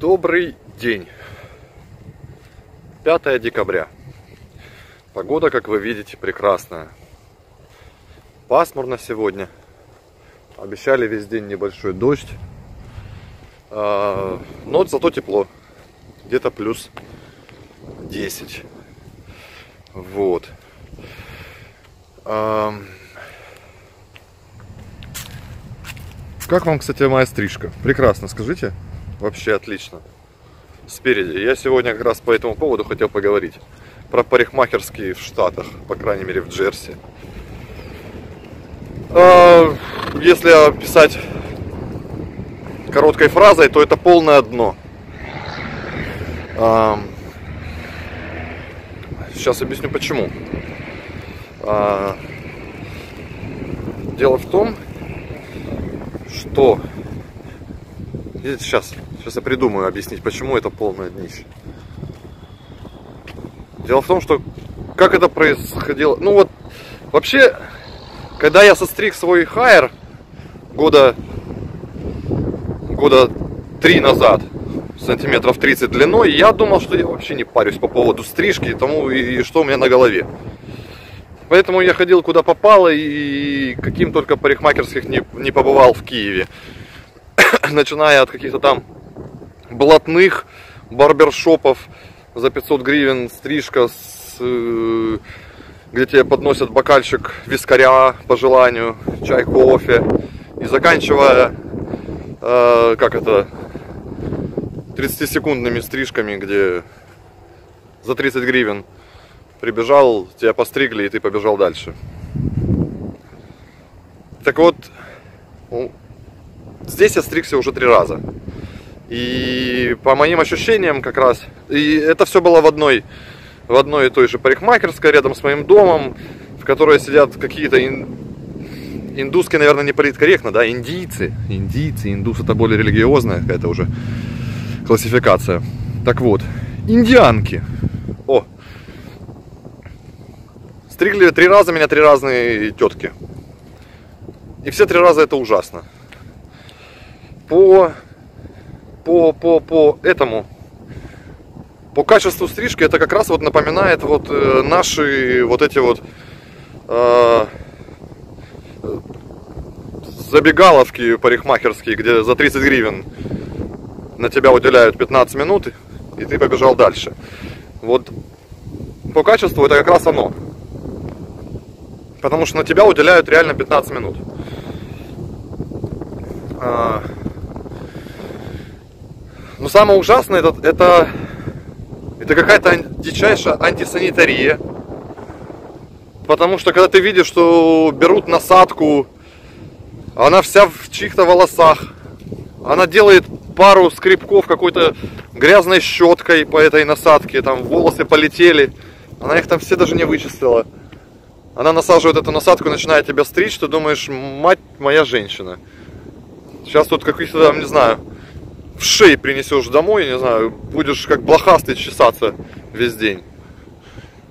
Добрый день. 5 декабря. Погода, как вы видите, прекрасная. Пасмурно сегодня. Обещали весь день небольшой дождь. А, но зато тепло. Где-то плюс 10. Вот. А, как вам, кстати, моя стрижка? Прекрасно, скажите. Вообще отлично. Спереди. Я сегодня как раз по этому поводу хотел поговорить. Про парикмахерские в Штатах, по крайней мере в Джерси. А, если описать короткой фразой, то это полное дно. А, сейчас объясню почему. А, дело в том, что сейчас Сейчас я придумаю объяснить, почему это полное днище. Дело в том, что как это происходило. Ну вот, вообще, когда я состриг свой хайер года, года три назад, сантиметров 30 длиной, я думал, что я вообще не парюсь по поводу стрижки и тому, и, и что у меня на голове. Поэтому я ходил куда попало и каким только парикмахерских не, не побывал в Киеве. Начиная от каких-то там блатных барбершопов за 500 гривен стрижка, с, э, где тебе подносят бокальчик вискаря по желанию, чай, кофе. И заканчивая, э, как это, 30-секундными стрижками, где за 30 гривен прибежал, тебя постригли, и ты побежал дальше. Так вот, здесь я стригся уже три раза. И по моим ощущениям как раз, и это все было в одной, в одной и той же парикмахерской рядом с моим домом, в которой сидят какие-то ин, индуски, наверное, не политкорректно, да, индийцы, индийцы, индус это более религиозная какая-то уже классификация. Так вот, индианки. О, стригли три раза меня три разные тетки. И все три раза это ужасно. По по, по, по этому, по качеству стрижки это как раз вот напоминает вот э, наши вот эти вот э, забегаловки парикмахерские, где за 30 гривен на тебя уделяют 15 минут, и ты побежал дальше. Вот по качеству это как раз оно. Потому что на тебя уделяют реально 15 минут. Но самое ужасное это, это, это какая-то дичайшая антисанитария. Потому что когда ты видишь, что берут насадку, она вся в чьих-то волосах, она делает пару скребков какой-то грязной щеткой по этой насадке, там волосы полетели, она их там все даже не вычислила. Она насаживает эту насадку, начинает тебя стричь, ты думаешь, мать моя женщина. Сейчас тут каких-то там, не знаю, в шее принесешь домой, не знаю, будешь как блохастый чесаться весь день.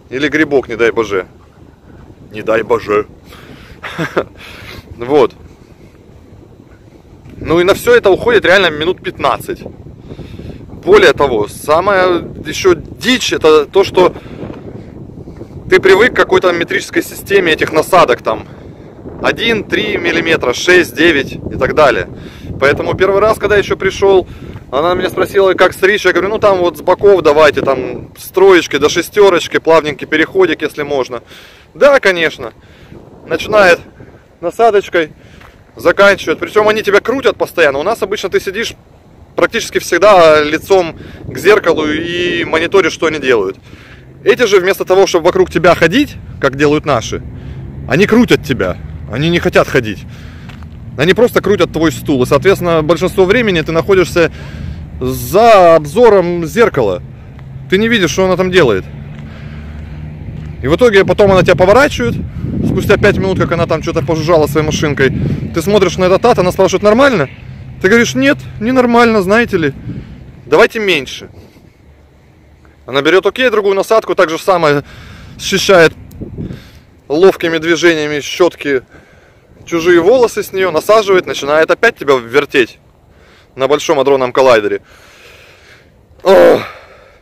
Или грибок, не дай боже. Не дай боже. Вот. Ну и на все это уходит реально минут 15. Более того, самое еще дичь это то, что ты привык к какой-то метрической системе этих насадок там 1, 3 миллиметра, 6, 9 и так далее. Поэтому первый раз, когда еще пришел, она меня спросила, как стричь. Я говорю, ну там вот с боков давайте, там с троечки до шестерочки, плавненький переходик, если можно. Да, конечно. Начинает насадочкой, заканчивает. Причем они тебя крутят постоянно. У нас обычно ты сидишь практически всегда лицом к зеркалу и мониторишь, что они делают. Эти же вместо того, чтобы вокруг тебя ходить, как делают наши, они крутят тебя. Они не хотят ходить. Они просто крутят твой стул. И, соответственно, большинство времени ты находишься за обзором зеркала. Ты не видишь, что она там делает. И в итоге потом она тебя поворачивает. Спустя 5 минут, как она там что-то пожужжала своей машинкой. Ты смотришь на этот ад, она спрашивает, нормально? Ты говоришь, нет, не нормально, знаете ли. Давайте меньше. Она берет, окей, другую насадку, так же самое счищает ловкими движениями щетки чужие волосы с нее, насаживает, начинает опять тебя вертеть на большом адронном коллайдере.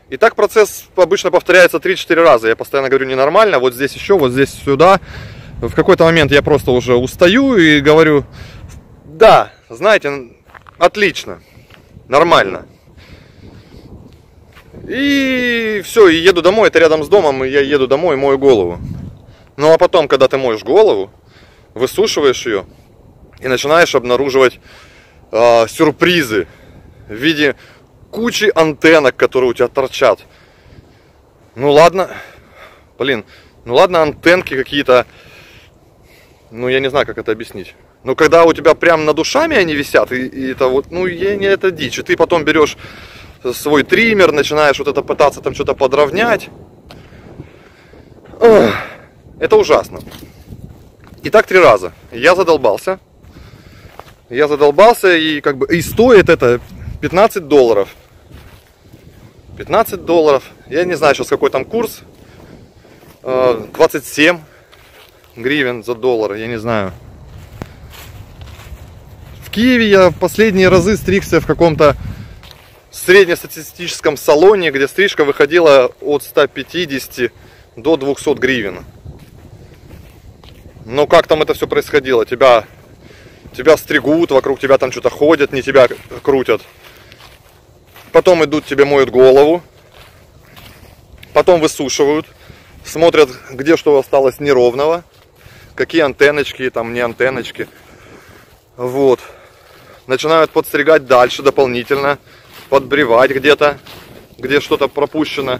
И так процесс обычно повторяется 3-4 раза. Я постоянно говорю ненормально, вот здесь еще, вот здесь сюда. В какой-то момент я просто уже устаю и говорю, да, знаете, отлично, нормально. И все, и еду домой, это рядом с домом, и я еду домой мою голову. Ну а потом, когда ты моешь голову, высушиваешь ее и начинаешь обнаруживать э, сюрпризы в виде кучи антеннок, которые у тебя торчат. Ну ладно, блин, ну ладно, антенки какие-то, ну я не знаю, как это объяснить. Но когда у тебя прям над душами они висят, и, и это вот, ну я, не это дичь. И ты потом берешь свой триммер, начинаешь вот это пытаться там что-то подровнять. Это ужасно. И так три раза. Я задолбался. Я задолбался и как бы и стоит это 15 долларов. 15 долларов. Я не знаю сейчас какой там курс. 27 э, гривен за доллар, я не знаю. В Киеве я последние разы стригся в каком-то среднестатистическом салоне, где стрижка выходила от 150 до 200 гривен. Но как там это все происходило? Тебя, тебя стригут, вокруг тебя там что-то ходят, не тебя крутят. Потом идут, тебе моют голову. Потом высушивают. Смотрят, где что осталось неровного. Какие антенночки, там не антенночки. Вот. Начинают подстригать дальше дополнительно. Подбревать где-то, где что-то пропущено.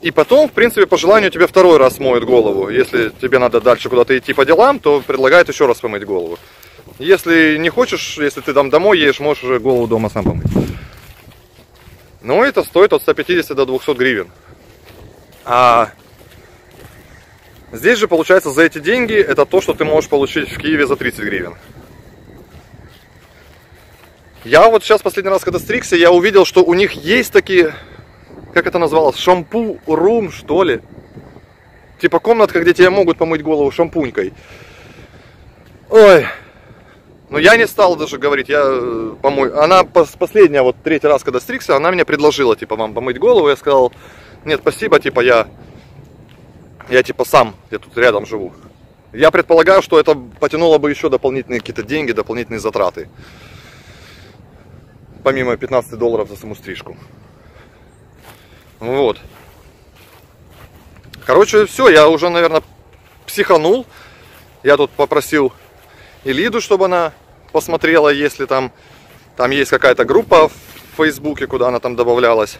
И потом, в принципе, по желанию тебе второй раз моют голову. Если тебе надо дальше куда-то идти по делам, то предлагают еще раз помыть голову. Если не хочешь, если ты там домой едешь, можешь уже голову дома сам помыть. Ну, это стоит от 150 до 200 гривен. А здесь же, получается, за эти деньги это то, что ты можешь получить в Киеве за 30 гривен. Я вот сейчас последний раз, когда стригся, я увидел, что у них есть такие, как это называлось, шампу-рум, что ли. Типа комнатка, где тебе могут помыть голову шампунькой. Ой, но я не стал даже говорить, я, э, по-моему, она последняя, вот третий раз, когда стригся, она мне предложила, типа, вам помыть голову, я сказал, нет, спасибо, типа, я, я, типа, сам, я тут рядом живу. Я предполагаю, что это потянуло бы еще дополнительные какие-то деньги, дополнительные затраты. Помимо 15 долларов за саму стрижку. Вот. Короче, все, я уже, наверное, психанул. Я тут попросил и Лиду, чтобы она посмотрела, если там, там есть какая-то группа в Фейсбуке, куда она там добавлялась.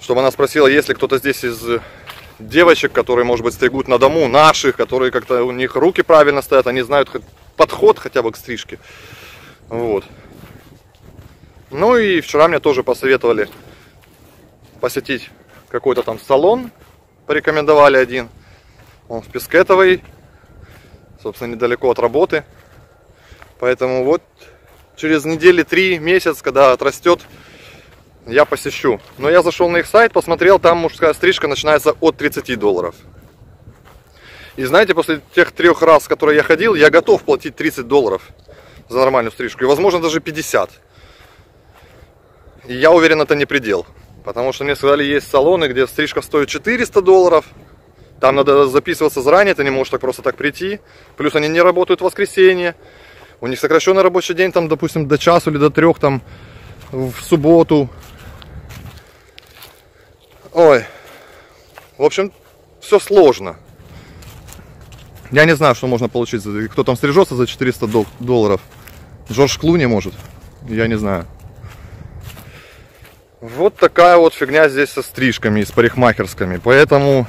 Чтобы она спросила, есть ли кто-то здесь из девочек, которые, может быть, стригут на дому, наших, которые как-то у них руки правильно стоят, они знают подход хотя бы к стрижке. Вот. Ну и вчера мне тоже посоветовали посетить какой-то там салон, порекомендовали один. Он в Пескетовой, собственно, недалеко от работы. Поэтому вот через недели три, месяц, когда отрастет, я посещу. Но я зашел на их сайт, посмотрел, там мужская стрижка начинается от 30 долларов. И знаете, после тех трех раз, которые я ходил, я готов платить 30 долларов за нормальную стрижку. И возможно даже 50. И я уверен, это не предел. Потому что мне сказали, есть салоны, где стрижка стоит 400 долларов, там надо записываться заранее, ты не можешь так просто так прийти. Плюс они не работают в воскресенье. У них сокращенный рабочий день, там, допустим, до часу или до трех, там, в субботу. Ой. В общем, все сложно. Я не знаю, что можно получить. Кто там стрижется за 400 долларов. Джордж Клуни может. Я не знаю. Вот такая вот фигня здесь со стрижками и с парикмахерскими. Поэтому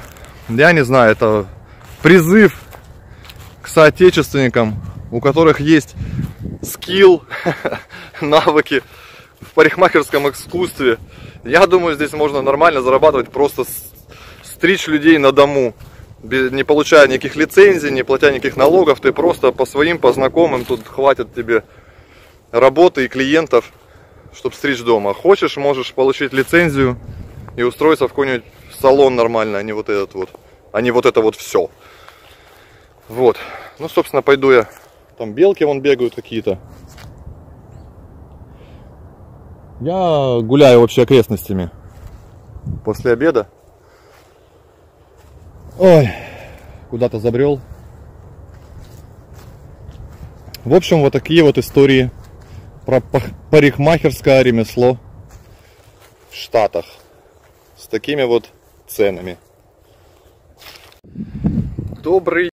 я не знаю, это призыв к соотечественникам, у которых есть скилл, навыки в парикмахерском искусстве. Я думаю, здесь можно нормально зарабатывать, просто стричь людей на дому, не получая никаких лицензий, не платя никаких налогов. Ты просто по своим, по знакомым, тут хватит тебе работы и клиентов, чтобы стричь дома. Хочешь, можешь получить лицензию и устроиться в какой-нибудь салон нормально, а не вот этот вот, а не вот это вот все. Вот. Ну, собственно, пойду я. Там белки вон бегают какие-то. Я гуляю вообще окрестностями после обеда. Ой, куда-то забрел. В общем, вот такие вот истории парикмахерское ремесло в Штатах с такими вот ценами. Добрый